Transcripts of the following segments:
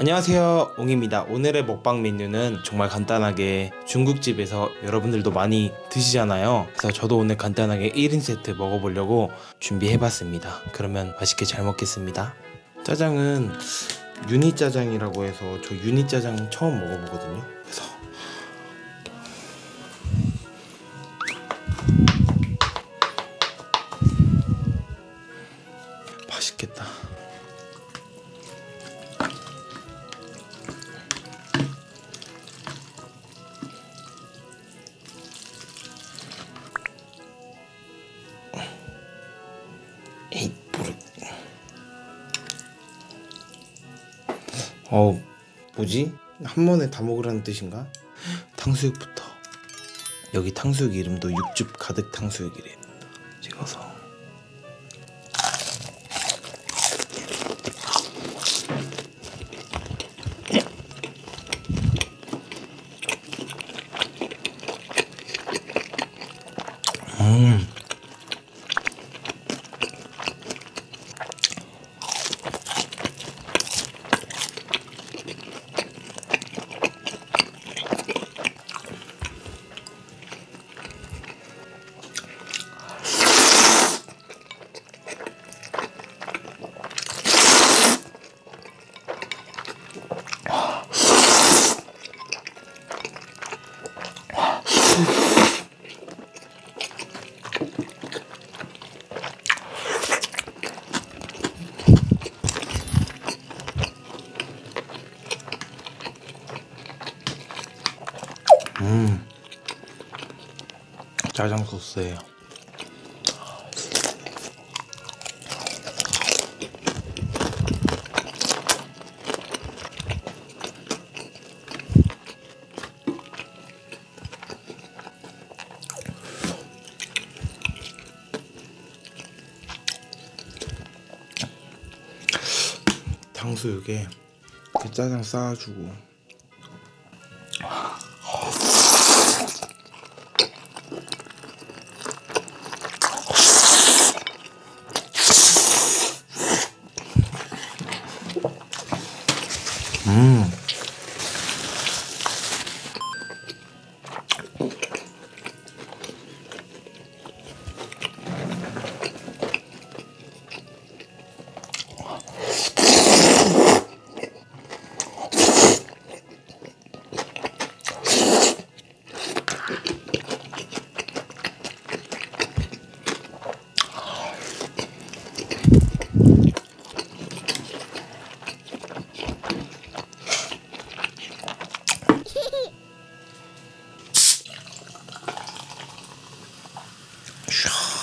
안녕하세요 옹입니다. 오늘의 먹방 메뉴는 정말 간단하게 중국집에서 여러분들도 많이 드시잖아요. 그래서 저도 오늘 간단하게 1인 세트 먹어보려고 준비해봤습니다. 그러면 맛있게 잘 먹겠습니다. 짜장은 유니 짜장이라고 해서 저 유니 짜장 처음 먹어보거든요 어 뭐지? 한 번에 다 먹으라는 뜻인가? 탕수육부터. 여기 탕수육 이름도 육즙 가득 탕수육이래. 찍어서 짜장 소스예요. 탕수육에 그 짜장 쌓아주고 唰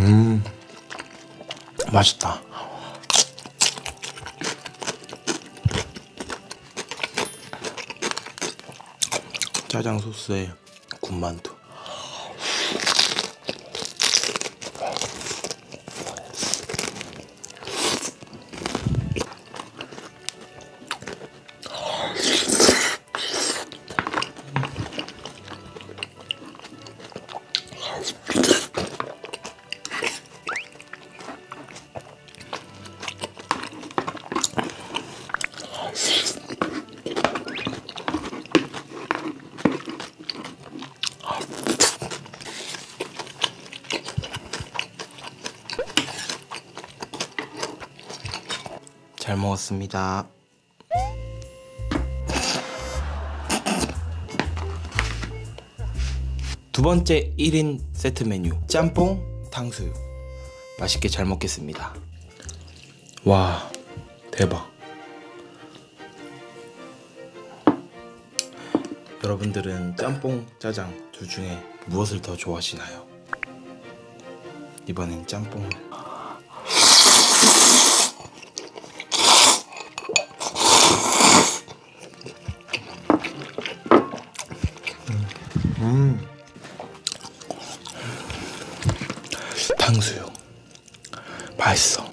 음. 맛있다. 짜장 소스에 군만두. 먹었습니다. 두 번째 1인 세트 메뉴 짬뽕 탕수육 맛있게 잘 먹겠습니다. 와 대박. 여러분들은 짬뽕, 짜장 둘 중에 무엇을 더 좋아하시나요? 이번엔 짬뽕. 음. 탕수육 맛있어.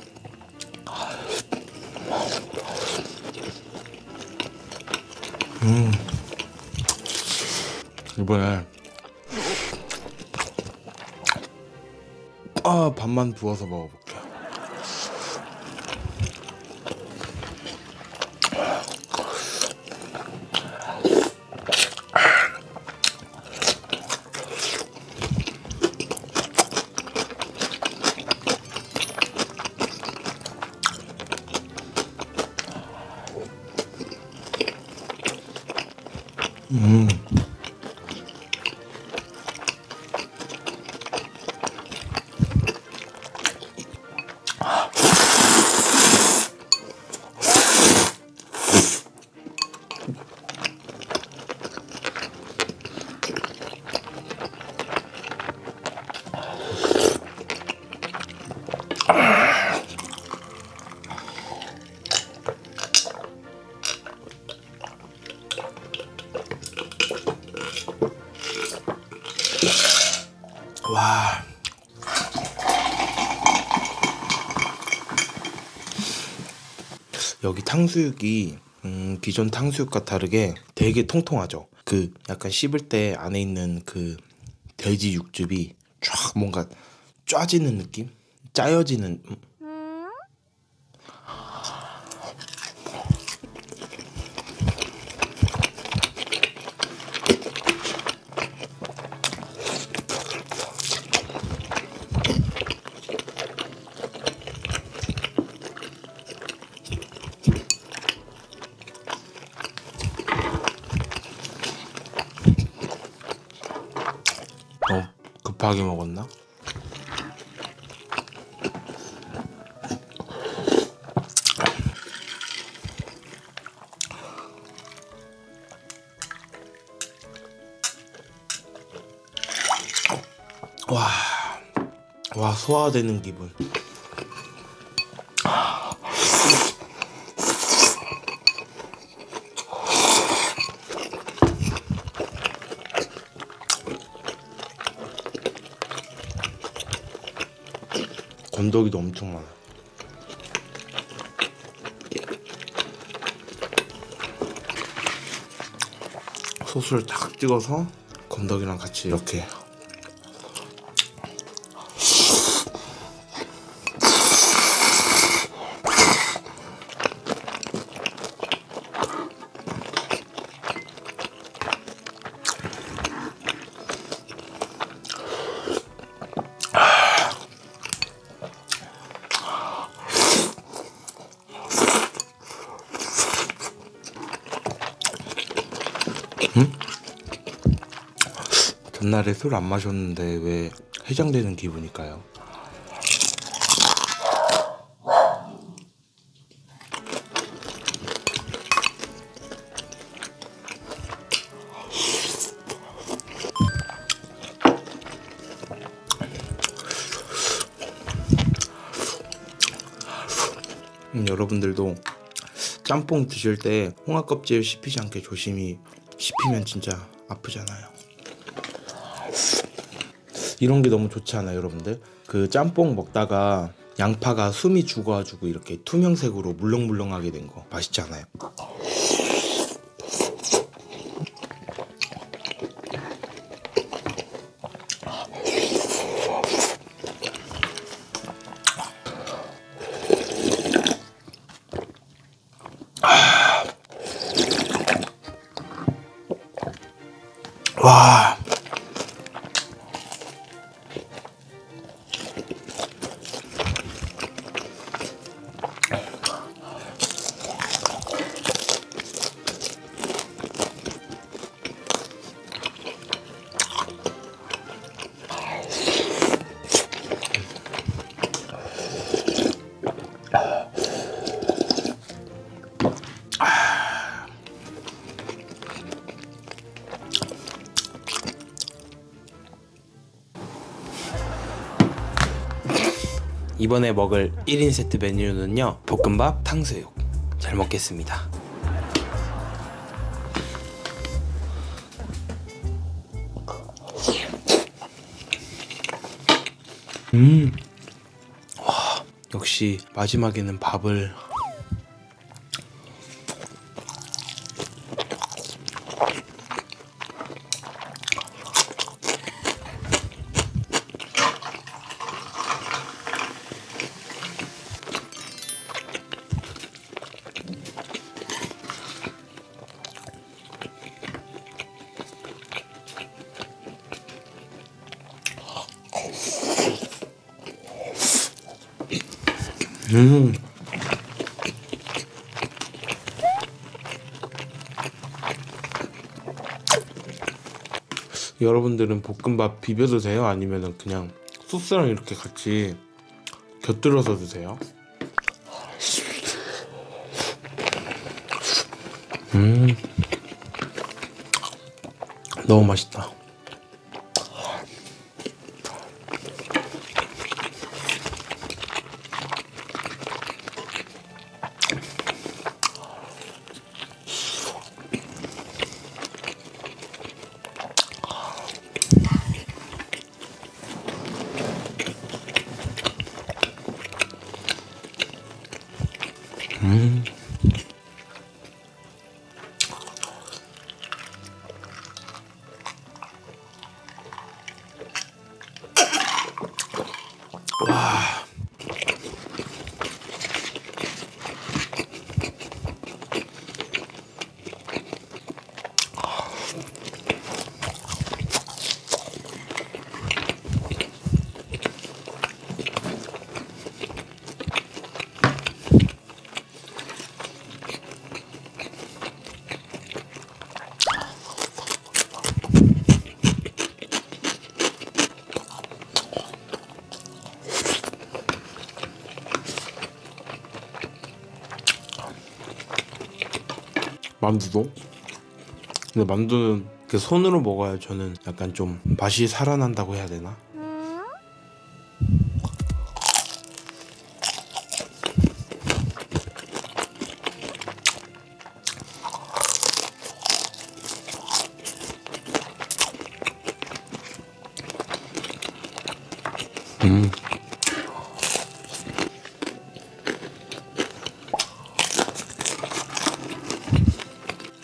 음. 이번에 아 밥만 부어서 먹어볼게 여기 탕수육이 음, 기존 탕수육과 다르게 되게 통통하죠. 그 약간 씹을 때 안에 있는 그 돼지 육즙이 쫙 뭔가 쪄지는 느낌? 짜여지는 음. 어, 급하게 먹었나? 와, 와 소화되는 기분. 건더기도 엄청 많아. 소스를 탁 찍어서 건더기랑 같이 이렇게 전날에 술 안 마셨는데 왜 해장되는 기분일까요? 음, 여러분들도 짬뽕 드실 때 홍합 껍질 씹히지 않게 조심히 씹히면 진짜 아프잖아요. 이런 게 너무 좋지 않아요, 여러분들? 그 짬뽕 먹다가 양파가 숨이 죽어가지고 이렇게 투명색으로 물렁물렁하게 된 거 맛있지 않아요? 와. 이번에 먹을 1인 세트 메뉴는요 볶음밥 탕수육. 잘 먹겠습니다. 음. 와, 역시 마지막에는 밥을 여러분들은 볶음밥 비벼도 돼요? 아니면 그냥 소스랑 이렇게 같이 곁들여서 드세요? 음. 너무 맛있다. 만두도? 근데 만두는 그 손으로 먹어야 저는 약간 좀 맛이 살아난다고 해야 되나?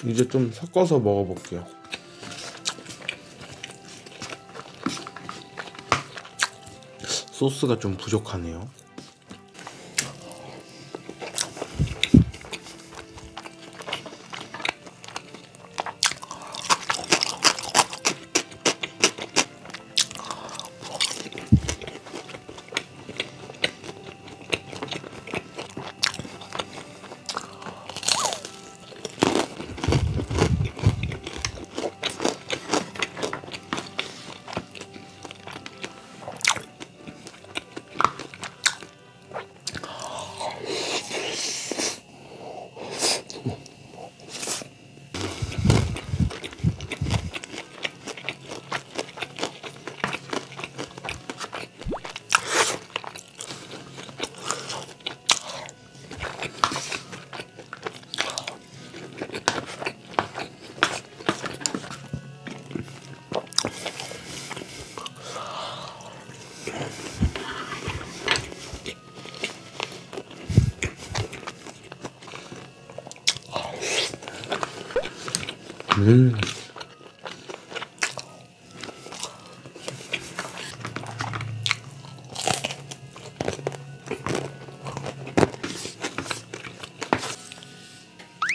이제 좀 섞어서 먹어볼게요. 소스가 좀 부족하네요. 음.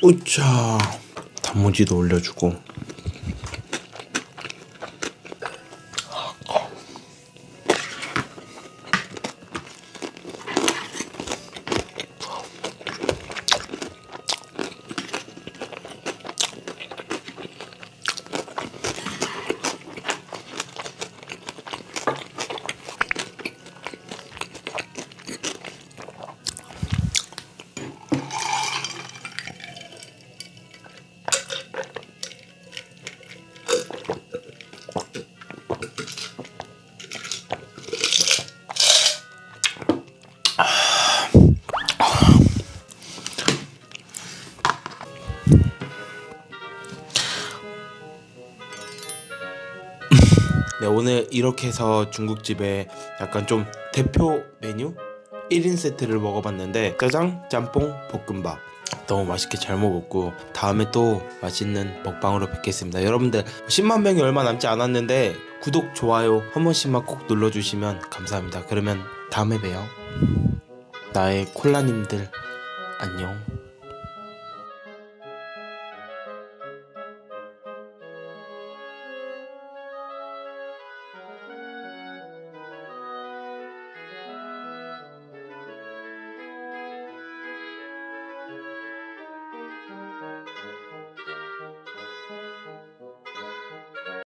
우차 단무지도 올려주고 오늘 이렇게 해서 중국집에 약간 좀 대표 메뉴 1인 세트를 먹어봤는데 짜장, 짬뽕, 볶음밥 너무 맛있게 잘 먹었고 다음에 또 맛있는 먹방으로 뵙겠습니다. 여러분들 10만 명이 얼마 남지 않았는데 구독, 좋아요 한 번씩만 꼭 눌러주시면 감사합니다. 그러면 다음에 봬요. 나의 콜라님들 안녕.